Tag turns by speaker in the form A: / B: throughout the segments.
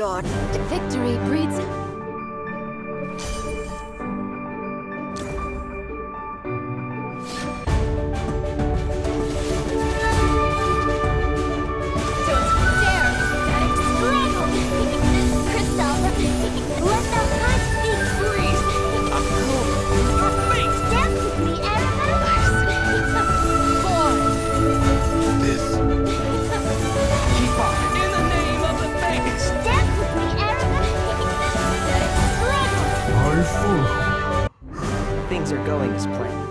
A: your
B: victory breeds
C: things are going as planned.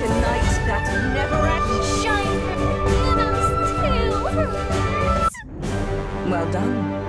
D: The nights that never end
B: Shine for us too.
D: Well done.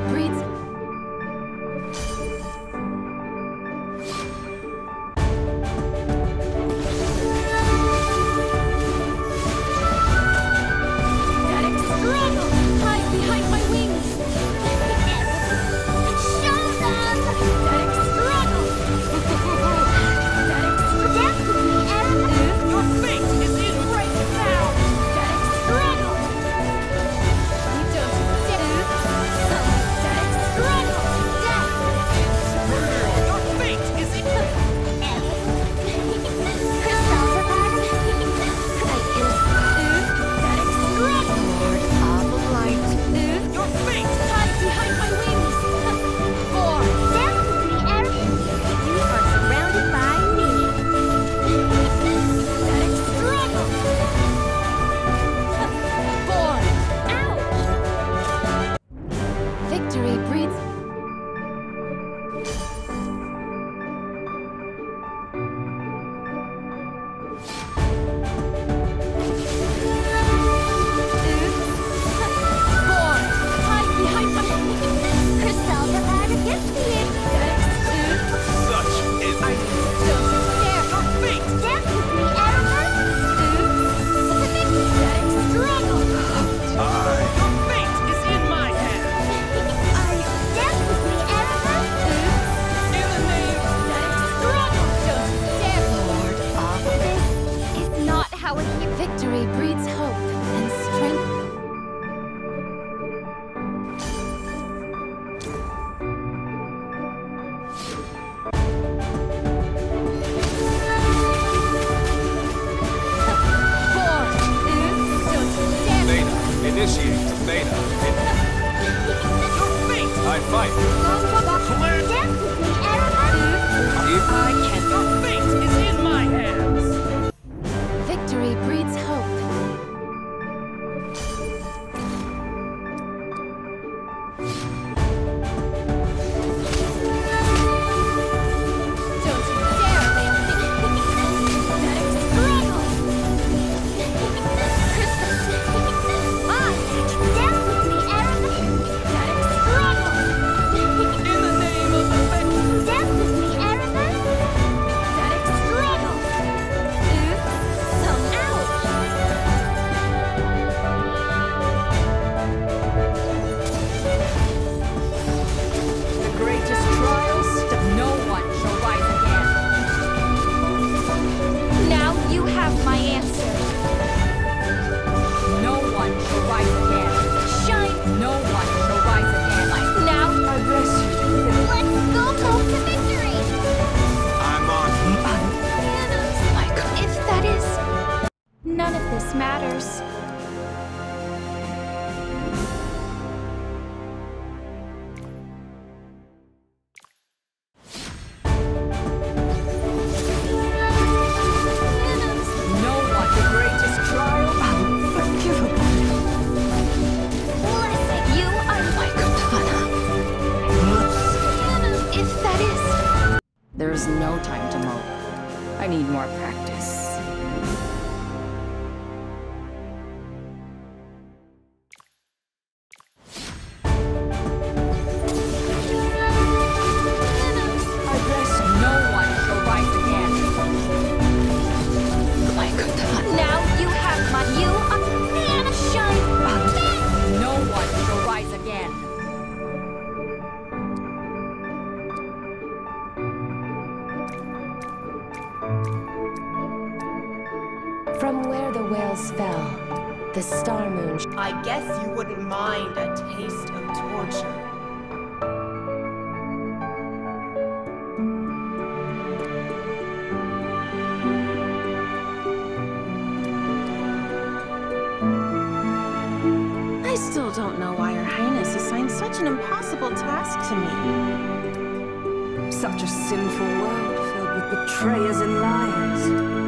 B: breeds initiate the Theta.
D: I fight. If I
E: cannot practice. a taste of torture.
F: I still don't know why Your Highness assigned such an impossible task to me.
D: Such a sinful world filled with betrayers and liars.